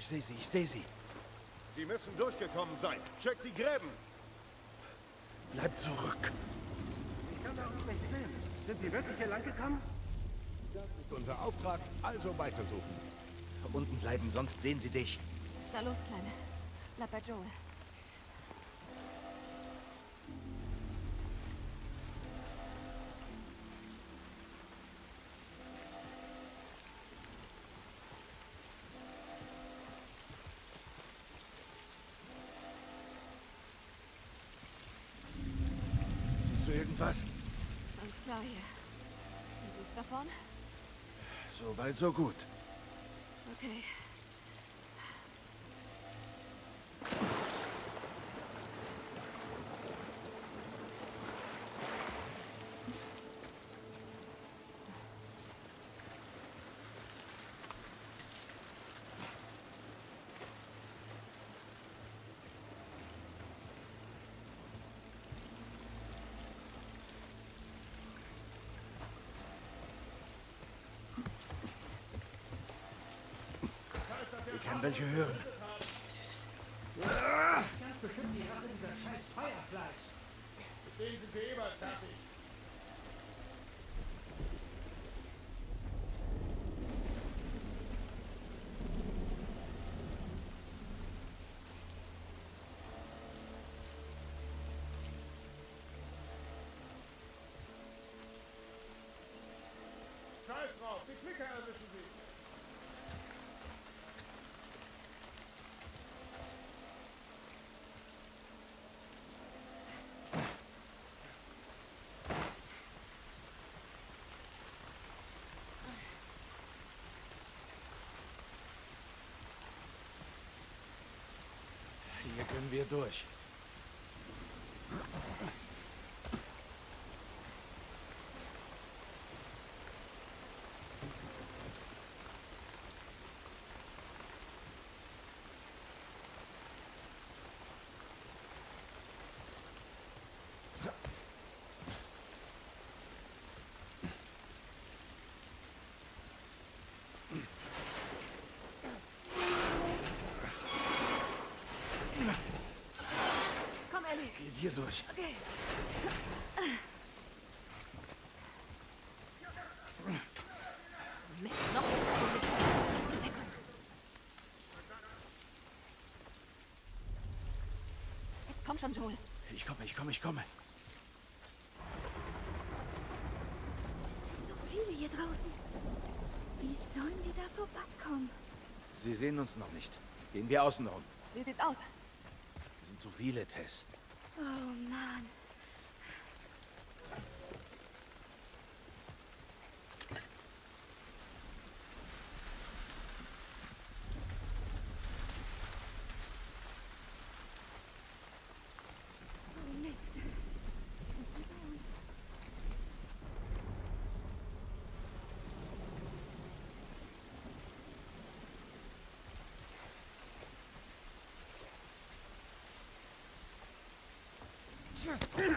Ich sehe sie, ich sehe sie. Sie müssen durchgekommen sein. Check die Gräben. Bleib zurück. Ich kann da auch nicht sehen. Sind Sie wirklich hier lang gekommen? Das ist unser Auftrag, also weitersuchen. Unten bleiben, sonst sehen sie dich. Na los, Kleine. Bleib bei Joel. Irgendwas? Alles klar hier. Du bist da vorne? So weit, so gut. Okay. Ich kann welche hören. Ganz bestimmt die Rache dieser scheiß Fireflies. Den sind wir eh fertig. Scheiß drauf, die Klicker erwischen sie. Hier können wir durch. Hier durch. Okay. Mist, noch ein Jetzt komm schon, Joel. Ich komme, ich komme, ich komme. Es sind so viele hier draußen. Wie sollen wir da vorbeikommen? Sie sehen uns noch nicht. Gehen wir außen rum. Wie sieht's aus? Es sind zu viele, Tess. Oh Mann. Sir.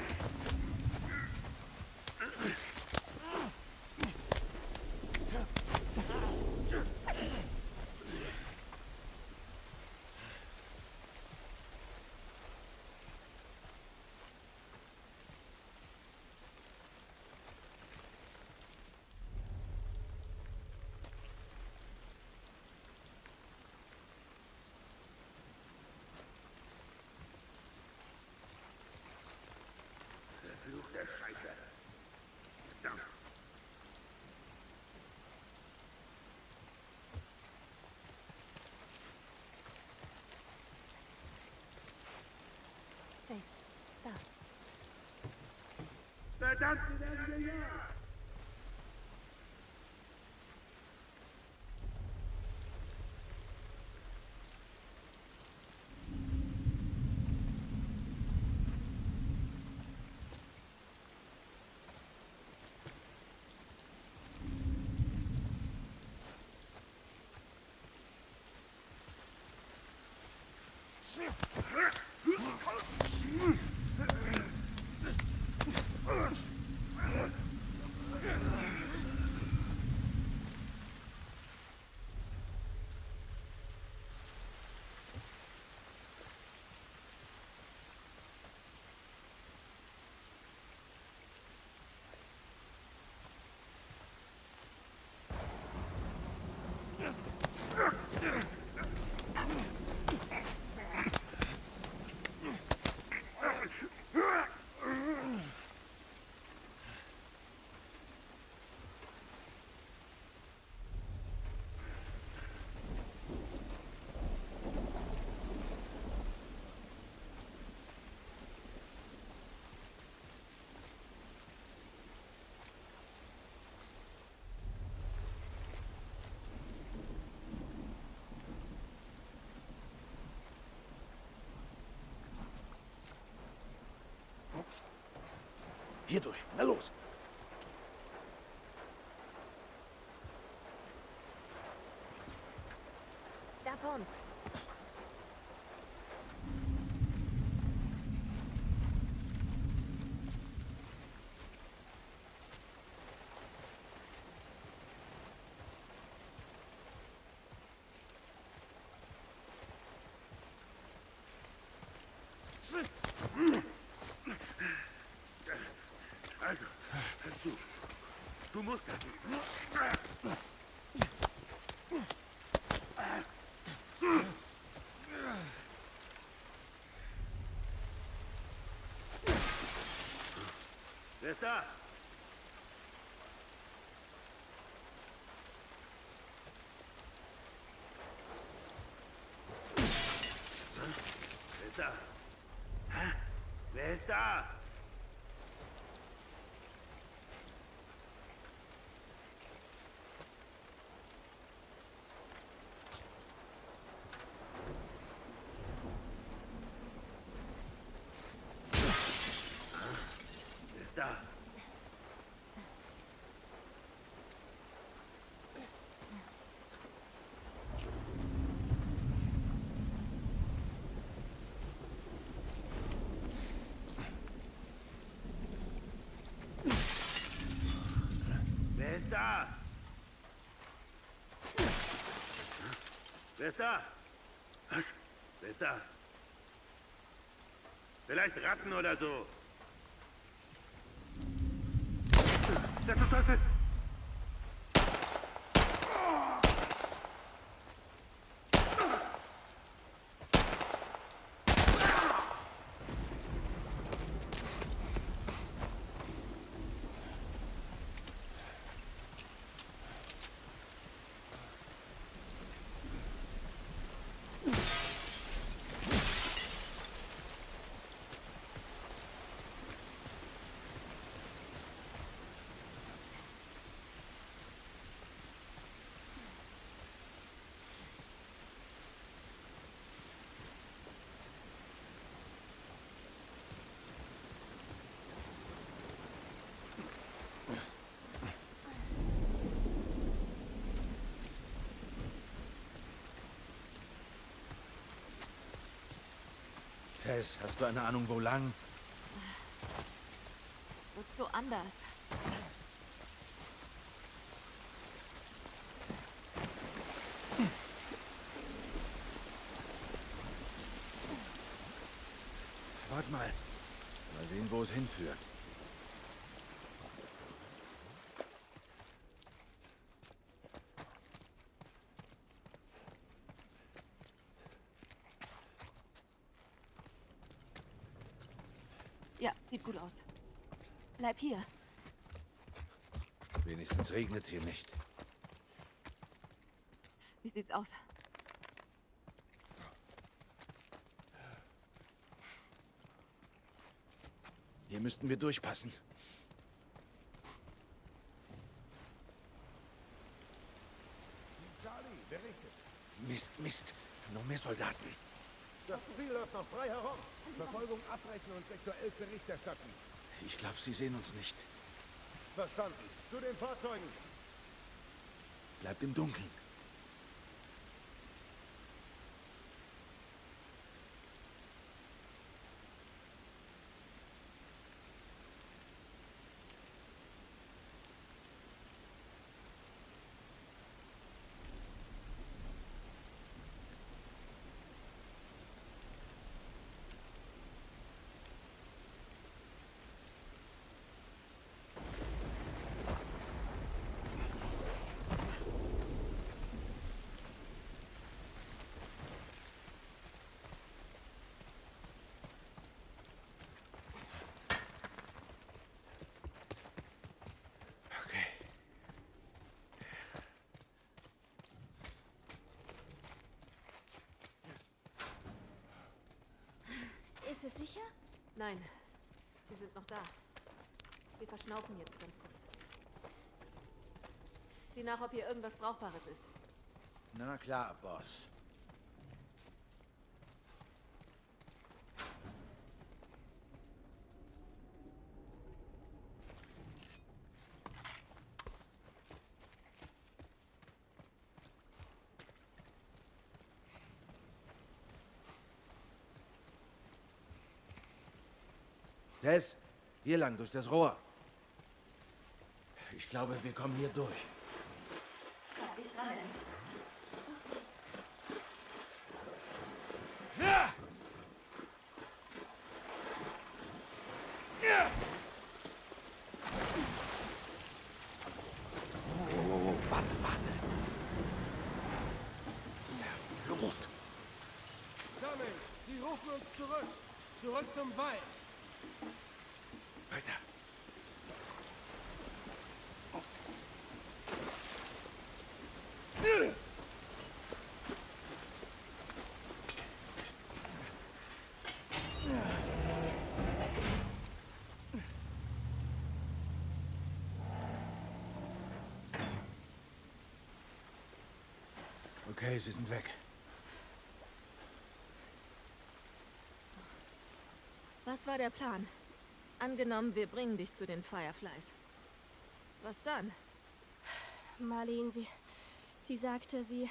Madame, mesdames! Ugh. Durch. Na los. Davon. Also, Du musst das. Wer ist da? Wer ist da? Hä? Wer ist da? Wer ist da? Wer ist da? Wer ist da? Was? Wer ist da? Vielleicht Ratten oder so. Der zum Teufel! Tess, hast du eine Ahnung, wo lang? Es wird so anders. Warte mal. Mal sehen, wo es hinführt. Ja, sieht gut aus. Bleib hier. Wenigstens regnet es hier nicht. Wie sieht's aus? Hier müssten wir durchpassen. Mist, Mist. Noch mehr Soldaten. Das Ziel läuft noch frei herum. Verfolgung abbrechen und sexuell Bericht erstatten. Ich glaube, sie sehen uns nicht. Verstanden. Zu den Fahrzeugen. Bleibt im Dunkeln. Ist es sicher? Nein, sie sind noch da. Wir verschnaufen jetzt ganz kurz. Sieh nach, ob hier irgendwas Brauchbares ist. Na klar, Boss. Tess, hier lang, durch das Rohr. Ich glaube, wir kommen hier durch. Oh, oh, oh, warte, warte. Ja, Blut. Sammeln! Sie rufen uns zurück! Zurück zum Wald! Weiter. Okay, sie sind weg. Was war der Plan? Angenommen, wir bringen dich zu den Fireflies. Was dann? Marlene, sie, sie sagte, sie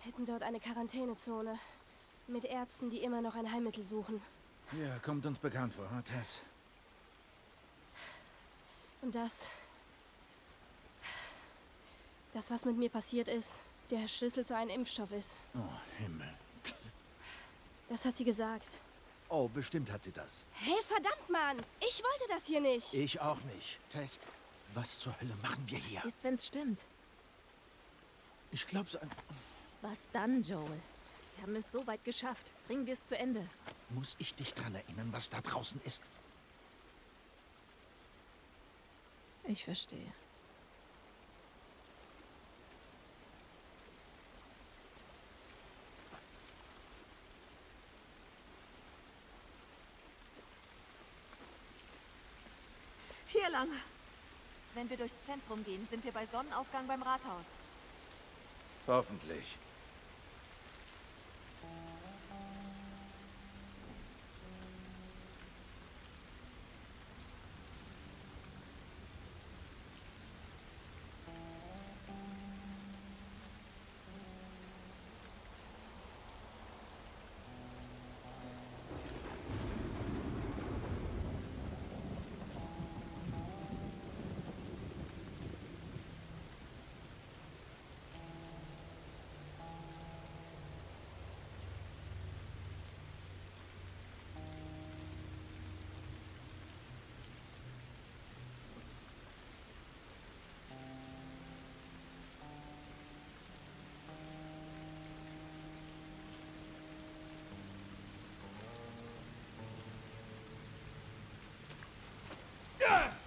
hätten dort eine Quarantänezone. Mit Ärzten, die immer noch ein Heilmittel suchen. Ja, kommt uns bekannt vor, hm, Tess? Und das. Das, was mit mir passiert ist, der Schlüssel zu einem Impfstoff ist. Oh, Himmel. Das hat sie gesagt. Oh, bestimmt hat sie das. Hey, verdammt, Mann! Ich wollte das hier nicht! Ich auch nicht. Tess, was zur Hölle machen wir hier? Ist, wenn's stimmt. Ich glaub's einfach. Was dann, Joel? Wir haben es so weit geschafft. Bringen wir es zu Ende. Muss ich dich dran erinnern, was da draußen ist? Ich verstehe. Hier lang. Wenn wir durchs Zentrum gehen, sind wir bei Sonnenaufgang beim Rathaus. Hoffentlich. Yeah!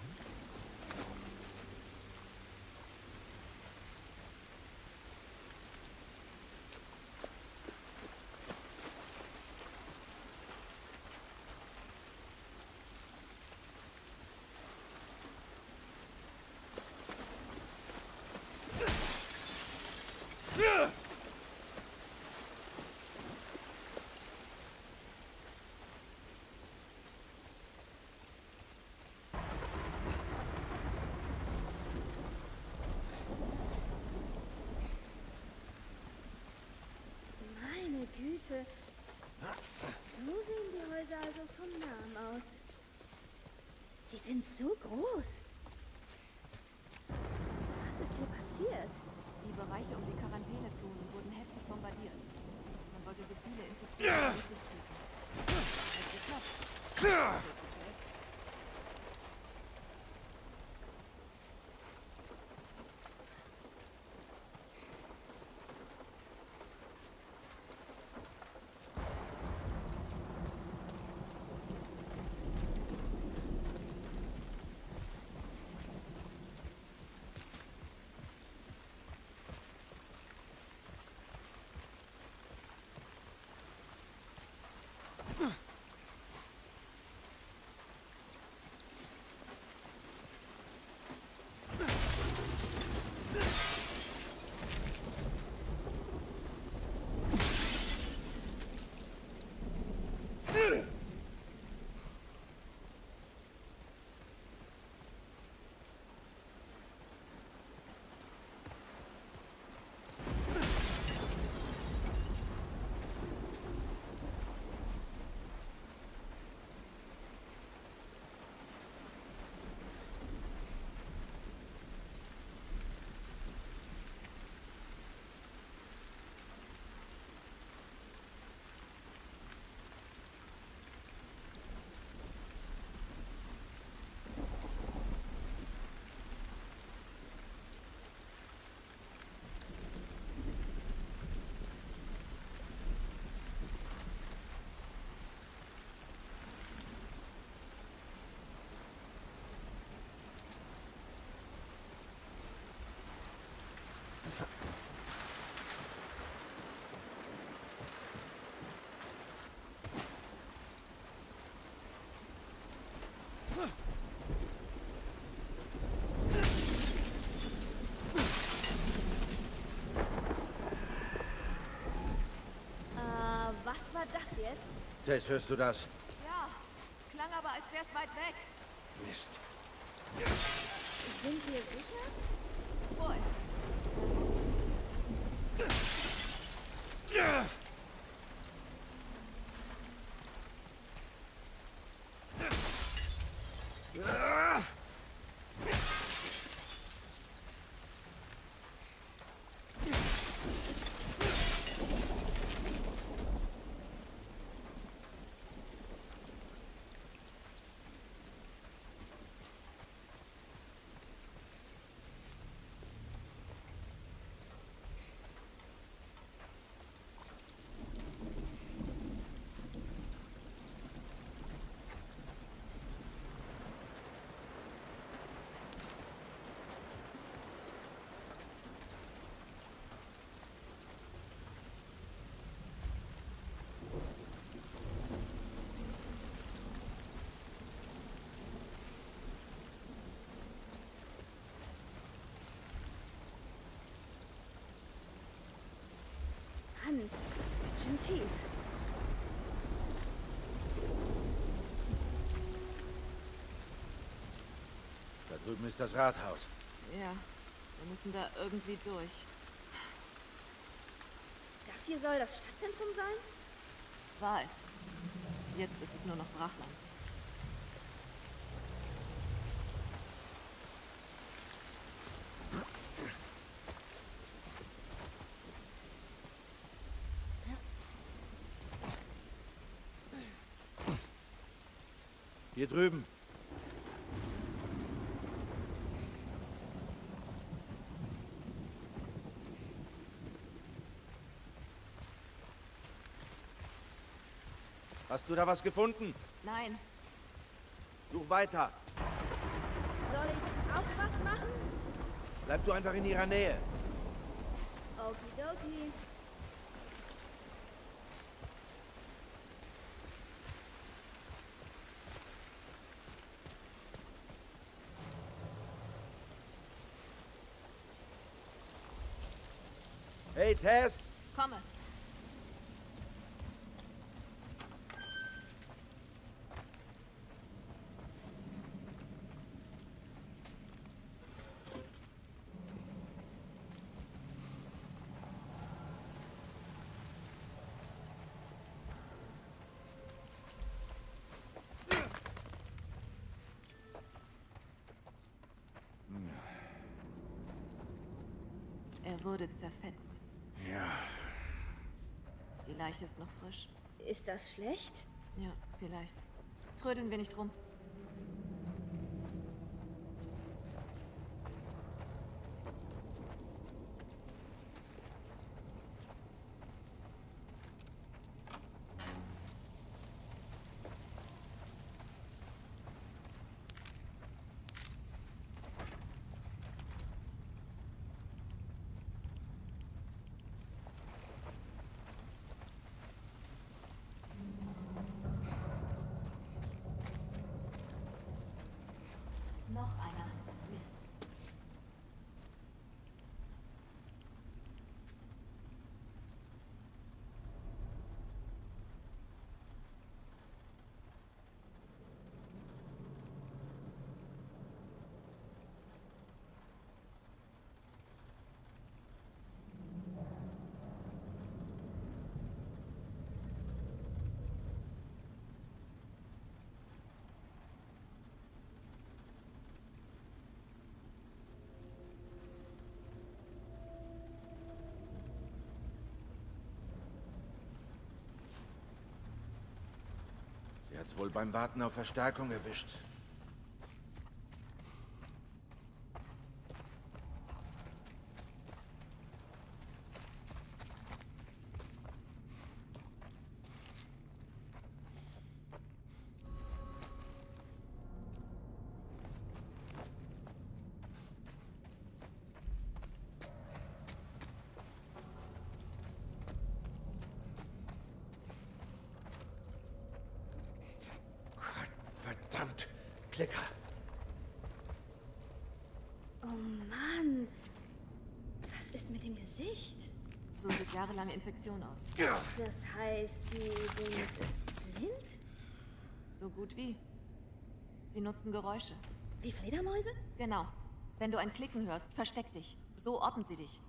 Jetzt? Tess, hörst du das? Ja, klang aber, als wär's weit weg. Mist. Sind wir sicher? Schön tief. Da drüben ist das Rathaus. Ja, wir müssen da irgendwie durch. Das hier soll das Stadtzentrum sein? War es. Jetzt ist es nur noch Brachland. Hier drüben. Hast du da was gefunden? Nein, Such weiter. Soll ich auch was machen? Bleib du einfach in ihrer Nähe. Okidoki. Hey, Tess! komme. Wurde zerfetzt. Die Leiche ist noch frisch. Ist das schlecht? Ja, vielleicht. Trödeln wir nicht rum. Noch einer. Mist. sie hat's wohl beim Warten auf Verstärkung erwischt. Gott, verdammt! Klicker! Oh Mann. Was ist mit dem Gesicht? So sieht Jahrelange Infektion aus. Das heißt, sie sind blind? So gut wie. Sie nutzen Geräusche. Wie Fledermäuse? Genau. Wenn du ein Klicken hörst, versteck dich. So orten sie dich.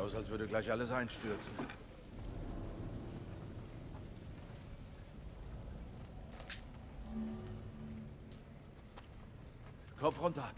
Aus, als würde gleich alles einstürzen. Kopf runter.